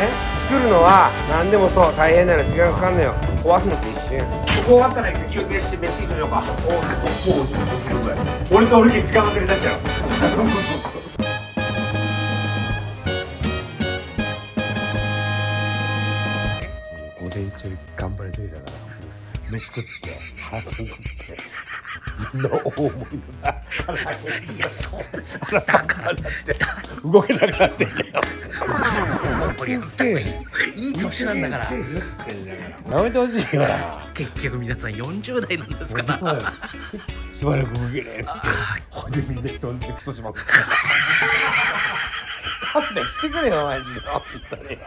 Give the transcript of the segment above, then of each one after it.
ね作るのは何でもそう大変なの時間かかんのよ。壊すのと一緒やここ終わったら休憩して飯行きましょうか。おおもうお昼ぐらい。俺と俺に時間かけになっちゃう午前中頑張りすぎたから飯食って腹パン食ってみんな大盛りのさ。いやそうですだからって。動けなくなってんだよ。いい。年なんだから。やめてほしいわ結局皆さん40代なんですから。しばらく動けねえっつって。ほんでみんな飛んでクソしまくって。勘弁してくれよマジで本当に。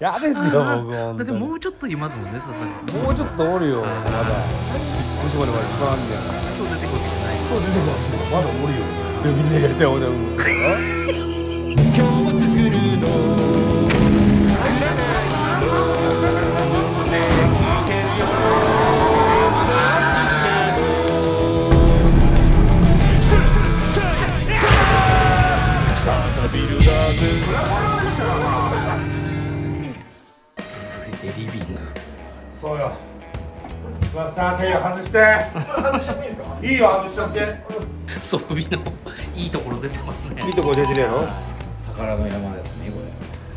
やですよ僕だってもうちょっといますもんねささん今もうちょっとおるよまだ腰までまでかかんねやから日出てこいてなでみんなやりたいことやるんですよ続いてリビング。そうよ。マスター手を外して。いいよ外しちゃって装備のいいところ出てますね。いいとこ出てるやろ。宝の山ですねこれ。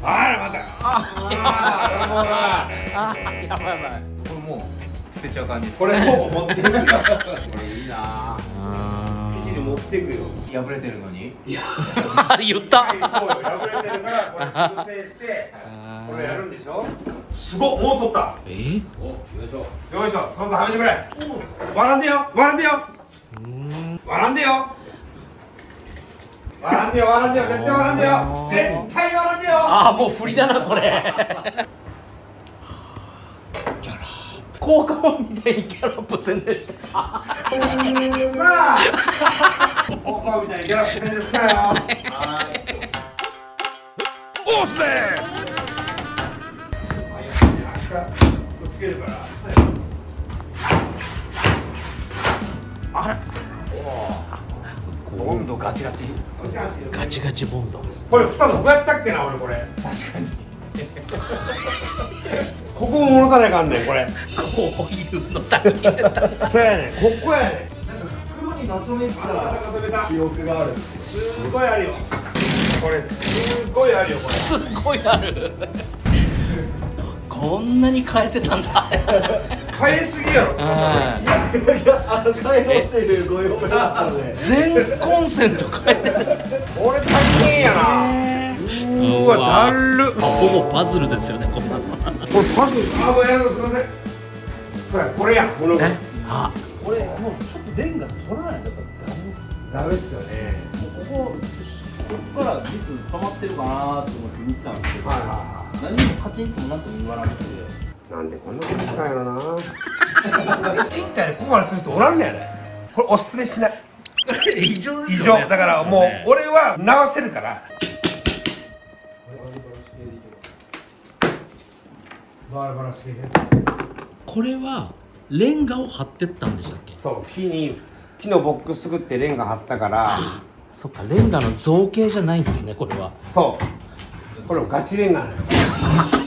あらまた。あやばいやばいこれもう捨てちゃう感じです。これ倉庫持ってくよ これいいな。生地に持ってくよ。破れてるのに？あ 言った。そうよ。破れてるからこれ修正してこれやるんでしょ？すごっもう取った。え？およいしょ。よいしょ。そろそろはめてくれ。笑んでよ。笑んでよ。笑んでよ。笑んでよ笑んでよ。絶対笑んでよ。絶対笑んでよ。ああもう振りだなこれ効果音みたいにギャラップせんでした。さあ効果みたいにギャラップ戦です。かよオスです。明日つけるからあら温度ガチガチガチガチボンドこれ蓋どこやったっけな俺これ確かにここも戻さないかんねんこれ。こういうの大変だそうやねん。ここやねん。袋にまとめてまた記憶がある。すごいあるよ。これすごいあるよこすごいある。こんなに変えてたんだ。れ変えすぎやろあいやあの買い持ってるご用意だったので。全コンセント変えてた。俺大変やな。うわだる。あほぼパズルですよねこんなのこれパズルあもうやだすいませんそれこれやこのえあこれもうちょっとレンガ取らないんだったらダメですダメっすよねここここからミス溜まってるかなと思って見てたんですけどはいはいは何もカチンともなんとも言わなくてなんでこんなことしたんやろな賃貸でここまでする人おらんねやねこれおすすめしない異常異常だからもう俺は直せるからこれはレンガを貼ってったんでしたっけ？そう木に木のボックス作ってレンガ張ったから。そっかレンガの造形じゃないんですねこれは。そう。これもガチレンガなのよ。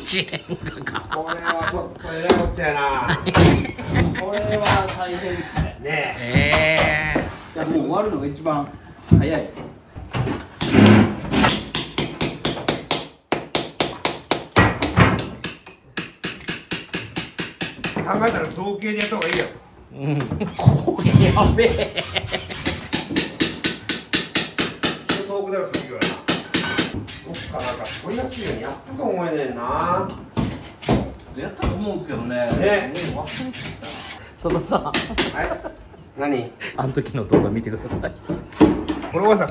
チレンガか。これはちょっとえらいこっちゃやな。これは大変ですねねえいやもう終わるのが一番早いです考えたら造形でやった方がいいよえうん。これやべえ。遠くだよなそっかなんか取りやすいようにやったと思えねえな。やったと思うんですけどね。ね。もう忘れてそのさ。はい。何？あの時の動画見てください。これはさ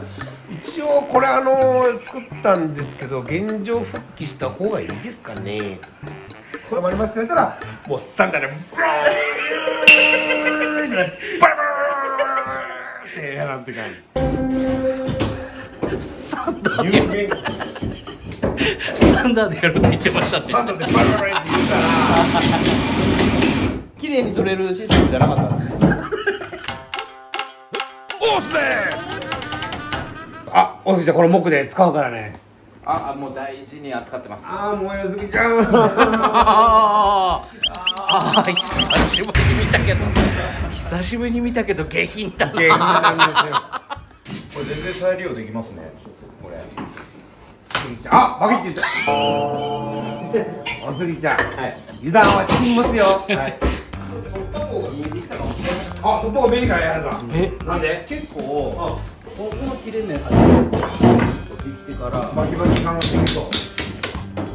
一応これあの作ったんですけど現状復帰した方がいいですかね。それもありますって言ったらもう3台でブーってバラバラってやらんといかん。サンダー有で名サンダーでやるって言ってましたね。サンドでバラバラって言うたら。綺麗に取れるシステムじゃなかったんですね。オスですあ、オスじゃんこの木で使うからねああもう大事に扱ってますああ燃えすぎちゃうあーあ久しぶりに見たけど久しぶりに見たけど下品だな下品なんですよこれ全然再利用できますねこれあバケット言ったおすぎちゃんはい油断はチキンますよはい突破口が見えてきたかもあここメニューからやるなえなんで結構ここの切れ目ができてからバキバキ感がしてくると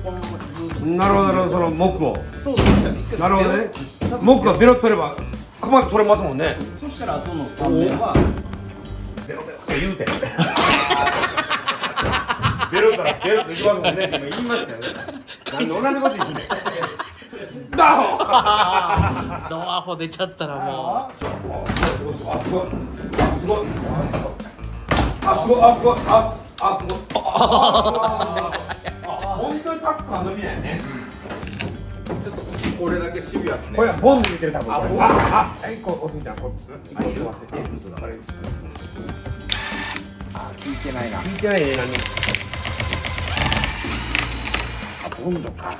このままずっとなるほどなるほどその木を。そうですなるほどね。木がベロッと取れば熊取れますもんねそしたら後の3面はベロベロって言うてベロったらベロっていきますもんね今言いましたよねなんで同じこと言ってんねんだドアホ出ちゃったらもあすごいあすごいあすごいあすごいあすごいああすごい。あ 本当にタックは伸びないね。ちょっとこれだけシビアですね。これはボンで入れてる多分ああはいこうおすぎちゃんこって。S とだから。あ聞いてないな。聞いてないね何あボンドか。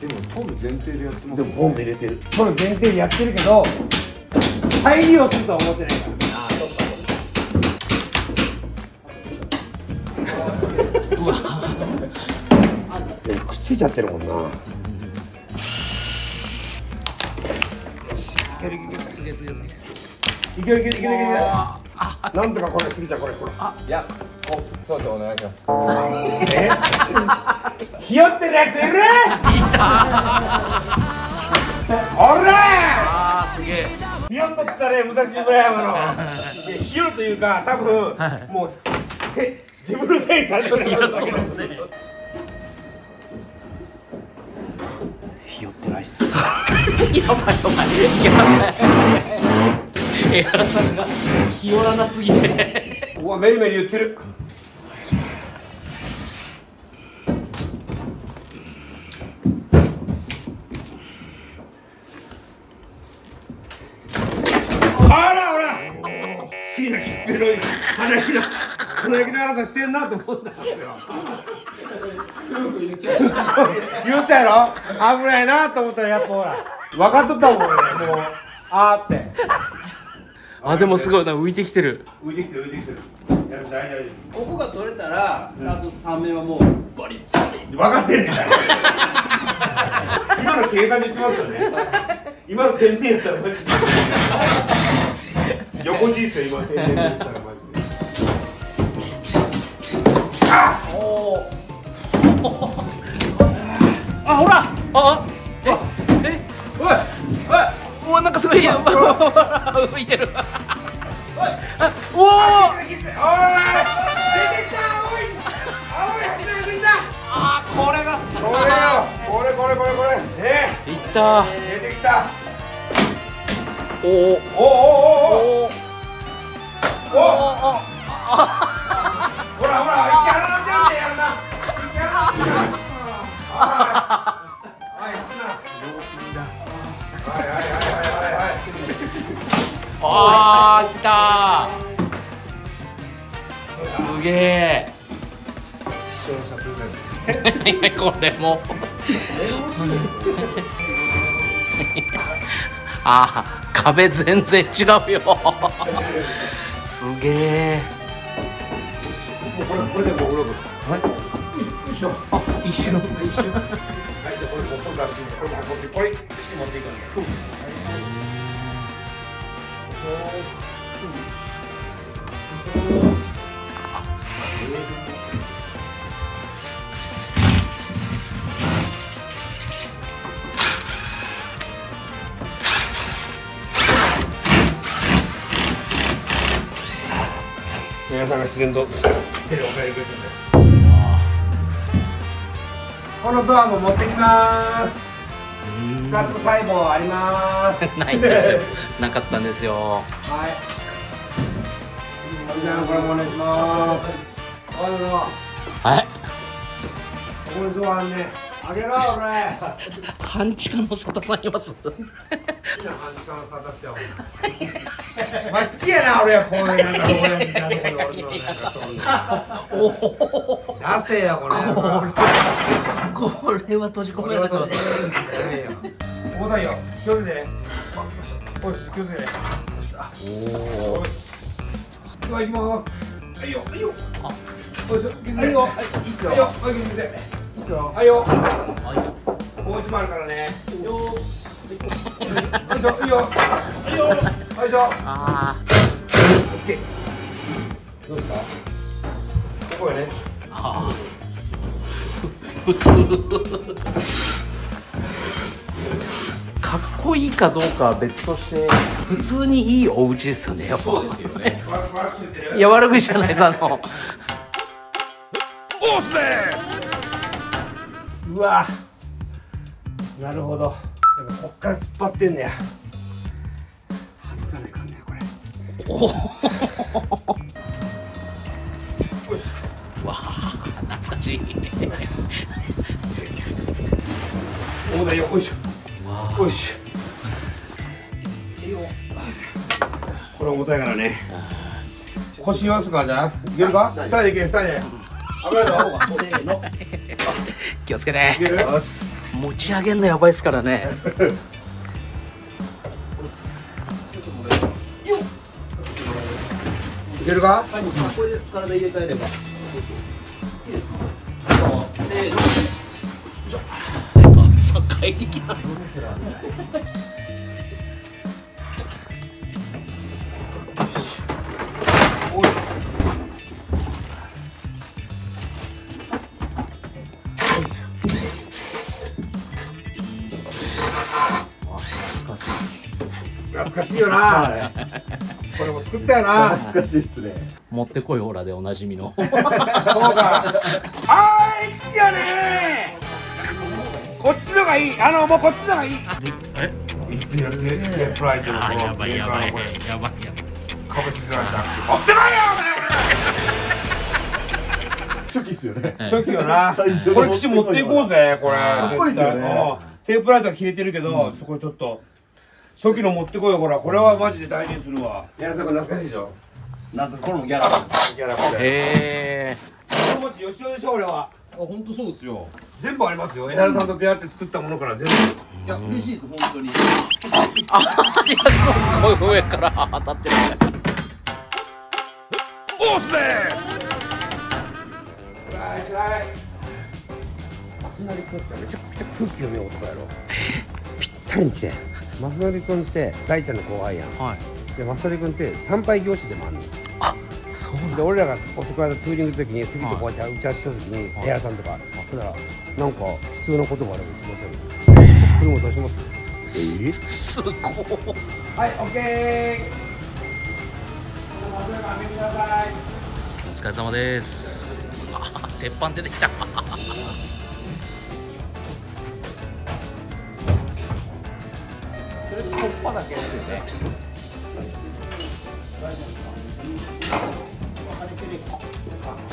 でもトム前提でやってますでもボンで入れてる。これ前提でやってるけど再利用するとは思ってないからついちゃってるもんな。よしいけるいけるすげえすげえすげえいけるいけるいけるいけるいけるなんとかこれ過ぎちゃうこれこれ。いやこそうですお願いしますえ？ひよってるやついる？いた。おら！あーすげえひよっとったね武蔵村山の。ひよるというか多分もうせ自分のせいにされてるいやそうですねひよってないっすやばいやばいやばい。江原さんがひよらなすぎてうわメリメリ言ってる。あらほら椎名切ってる鼻息の鼻息長さしてんなと思ったんですよ言ったやろ？危ないなと思ったらやっぱほら分かっとったもん俺もう。あーって。あでもすごいな浮いてきてる。浮いてきてる。浮いてきてる。やる大丈ここが取れたらあと3面はもうバリッ夫分かってんねん。今の計算で言ってますよね。今の天然やったらマジで。横地ですよ今の天然やったらマジで あほら。あええ。おいおい。うわなんかすごい。や。浮いてる。あおおおい。出てきたおい。青い走り出てきたあーこれが。これよ。これこれこれこれ。ねいった。出てきた。おおおおおおおおおおほらほら池原のあー来たー。すげえ視聴者プレゼントこれもあー。壁全然違うよすげえもうこれこれでもうはい。よいしょ。あ一瞬はいじゃあこれこっそり出してこれも運んでこれして持っていくんだうん、あ、すごい皆さんが自然と手で。お買いくれてるんだよこのドアも持ってきます。スカット細胞あります。ないんですよ。なかったんですよ。はい。じゃあこれもお願いします。はい。これドアねあげろ俺半地下の佐田さんいます？好きな半地下の沙汰ってお前。好きやな俺はこういうなんか俺みたいなとこで俺のなんかそういう出せよこれこれは閉じ込められてます重たいよ気をつけてねよし気をつけてねおよしでは行きますはいよはいよあよいしょ気づいてよはいいいっすよはいよはいいていいっすよ。はいよ。もう一枚あるからね。よよいしょ。いいよ。はいよ。よいしょ。あオッケー。どうですか？ここよね。ーあー。ふ普通。かっこいいかどうかは別として普通にいいお家ですよね。やっぱそうですよね。いや悪口じゃないですあのうわ。なるほど。やっぱこっから突っ張ってんねや。外さないかんねこれ。およし。わあ懐かしい。重たいよ。よいしょ。よしいいよ。これ重たいからね。腰言わすかじゃあ。いけるか？二人でいけ二人で。危ないぞせーの気をつけいて持ち上げんのやばいですからね。いけるか？はいこれで体入れ替えれば。せーの。境に来たおいしいよな、これも作ったよな。懐かしいっすね。持ってこいオラでおなじみの。そうか。あーいっちゃね。こっちのがいい。あのもうこっちのがいい。えいつやってねプライドのあやばいやばいこれやばいやばい。株式会社持ってないよ初期っすよね。初期よな。最初のこれ岸持っていこうぜこれ。かっこいいっすよね。テープライトは切れてるけど、そこちょっと初期の持ってこいよこれこれはマジで大事にするわ。柳田君懐かしいでしょ？夏これもギャラ。あギャラへえ。持ち吉尾でしょ俺は。本当そうですよ全部ありますよ。枝田さんと出会って作ったものから全部。いや嬉しいです本当に。いやすっごい上から 当たってる。オスですつらい。つらい増成君ってめちゃくちゃ空気読める男やろぴったりに来て増成君って大ちゃんの後輩やん。はい。で増成君って参拝業者でもあんの。あそうなんで俺らが遅くまでツーリングの時に杉とこうやって打ち合わせした時に部屋さんとかほんならなんか必要なことがあれば言ってくださいよ車どうします？えすごいはいオッケお疲れ様です。あ鉄板出てきたとりあえず突破だけですよね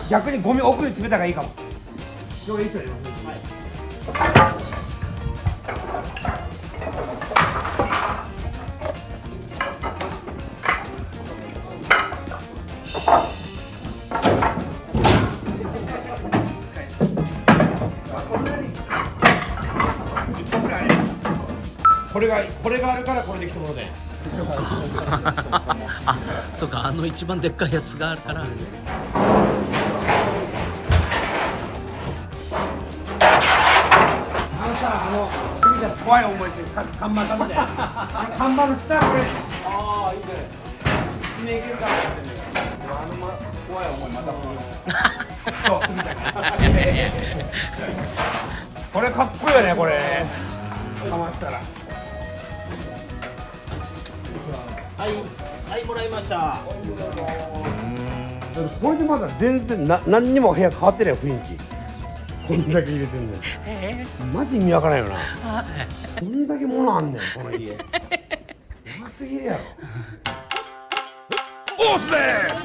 逆にゴミ奥に詰めた方がいいかも。今日いいっすよこれがこれがあるからこれできたもので。あそうかあの一番でっかいやつがあるから。あのさあの杉田怖い思いしてか看板看板の下これああいいじゃないいけるから。ってんだよかあのま怖い思いまた。そう杉田がこれかっこいいよねこれ。かまったらはいはいもらいました。これでまだ全然な何にも部屋変わってない雰囲気。こんだけ入れてんねんマジ意味わからんよな。こんだけ物あんねんこの家。うますぎるやろ。オスです。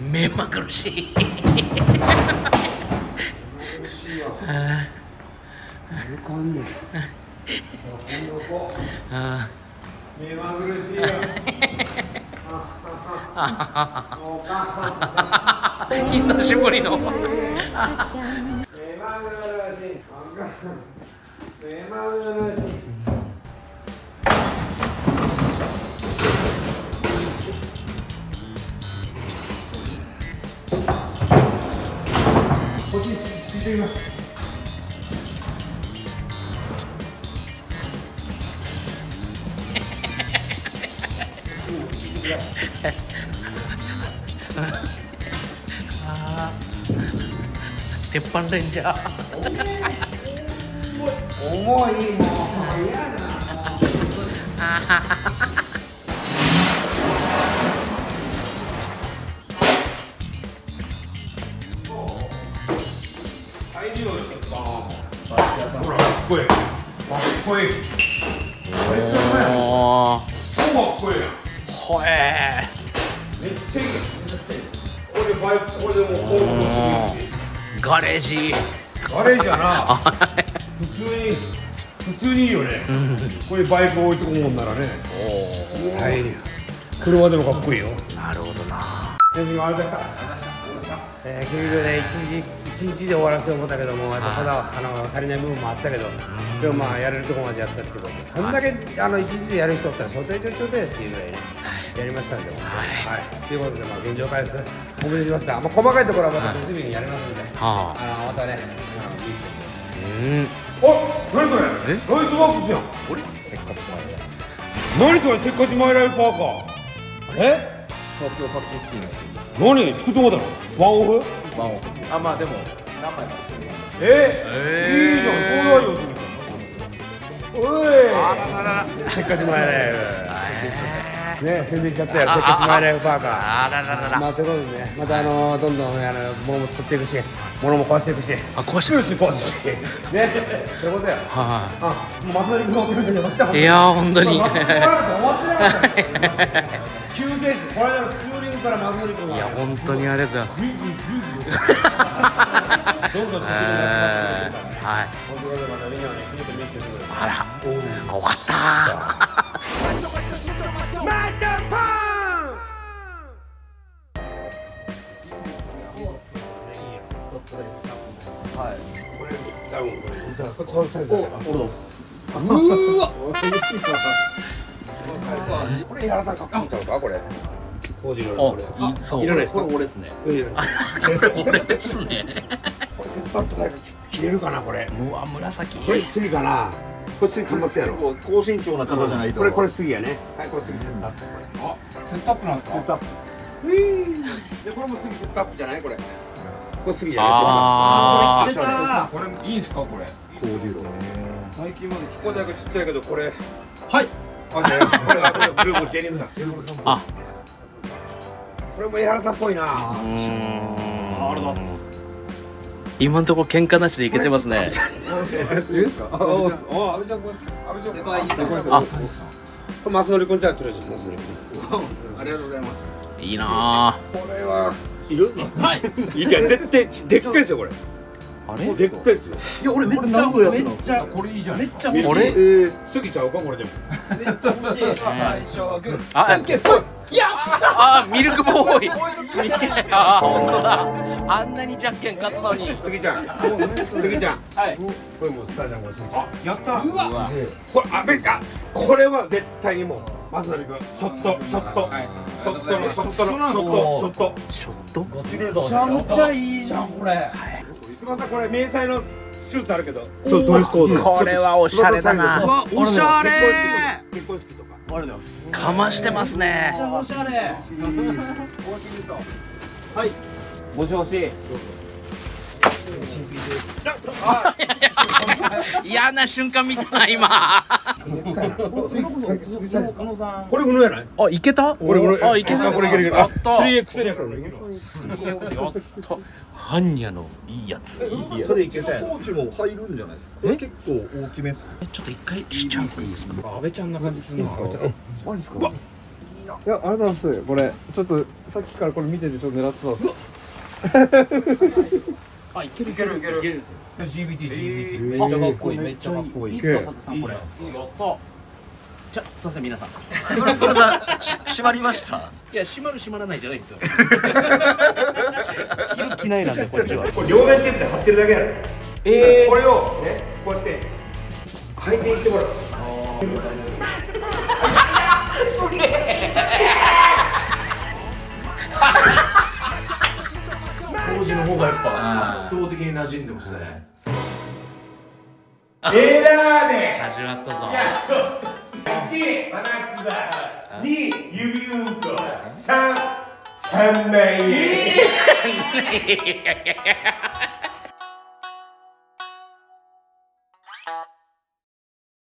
目まぐるしい。苦しいよ抜かんねあ目まぐるしいよお母さん。ー久しぶりの目まぐるしい。目まぐるしい。こっちについてみます 鉄板レンジャー。重いもう嫌だ大量してバーンほらかっこいいかっこいガレージ。あれじゃな。普通に普通にいいよね。これバイク置いとくもんならね。サイリ車でもかっこいいよ。なるほどな。先生あれださえー、結局ね一日一日で終わらせよう思ったけどもやっぱまだあの足りない部分もあったけどでもまあやれるところまでやったってこと。でこんだけあの一日でやる人おったら相当上長だよっていうぐらいねやりましたんで本当に。はい。ということでまあ現状回復おめでとうございましたまあ細かいところはまた別日にやりますんで。はあ。あのまたねあのいい人うん。お何それ？え？ナイスワークスやん俺何それ？せっかちマイライフパーカー。え？東京パッケージ何？作ってもらったの？ワンオフ？ワンオフあまあでも何枚かえ？えー。いいじゃん東大王するおい。あららら。せっかちマイライフね宣伝しちゃったよせっかちマイライフパーカー。あらららら。まあということでねまたあのどんどんあの物も作っていくし物も壊していくし。あこうしよし壊すし。ね。そういうことやはあもうまさったいいやー本当に。ま終わってなかった救世主この間のツーリングからマズリ君がいや本当にありがとうございます。グイグイグイグイ。どんどんはい。本当でまたみんなをね聞いてみてくれあら。よかったれこっちのサイズだからうわこれ井原さんかっこいいんちゃうかこれこれあいらないこれ俺ですねこれ俺ですねこれセットアップ誰か切れるかなこれうわ紫これすぎかなこれすぎかますやろ結構高身長な方じゃないとこれこれすぎやねはいこれすぎセットアップこれあセットアップなんですかセットアップでこれもすぎセットアップじゃないこれこれすぎじゃないあいいんすかこれ。コーデュロ最近までここだけちっちゃいけどこれ。はい。あじゃあこれがこれブルーブルデニムだ。あ。これも江原さんっぽいな。うーん。ありがとうございます。今のところ喧嘩なしでいけてますね。いいですか？あありあえず松則君ありがとうございますいいな。これはいる？はい。いいじゃん絶対ちでっかいですよこれああれでっかいですよ。いや俺めっちゃめっちゃこれいいじゃんめっちゃこれー、過ぎちゃうかこれでも。めっちゃ欲しい。最初はグー。あじゃんけんぽいいや！あミルクボーイ。あ本当だ。あんなにじゃんけん勝つのに。スギちゃん。スギちゃん。はい。これもうスターちゃんこれスギちゃん。やった。うわ。これあべかこれは絶対にもう松成君ショットショット。ショットのショットのショット。ショット？ちょっとゴチレーザめちゃめちゃいいじゃんこれすみませんこれ迷彩のスーツあるけど。ちょっとドレスコード。これはおしゃれだな。おしゃれ結婚式とかありがとうございますかましてますね。おしゃれ。はい。もしもし。嫌な瞬間見たな今これうのやない？あいけた？これこれあいけた。これいけるいける。あやった。3XL やから俺いけるわ。やった。ハンニャのいいやつ。それいけたやコーチも入るんじゃないですかこれ結構大きめえちょっと一回しちゃっていいですか安倍ちゃんな感じするんですか？マジですか？いいないやありがとうございますこれちょっとさっきからこれ見ててちょっと狙ってたんですあいけるいけるいける。いけるんですよ GBT え GBT ーめっちゃかっこいいめっちゃかっこいい。いいっすか佐藤さんこれ。やった。じゃすいません皆さん。ブロッコさんし閉まりました？いや閉まる閉まらないじゃないんですよ。着る着ないなんでこっちは。これ両面テープで貼ってるだけなのえこれをねこうやって回転してもらう。当時の方がやっぱ圧倒的に馴染んでますね。えらーね始まったぞ。いやちょっと1バナナだ2指うんこ3 3万円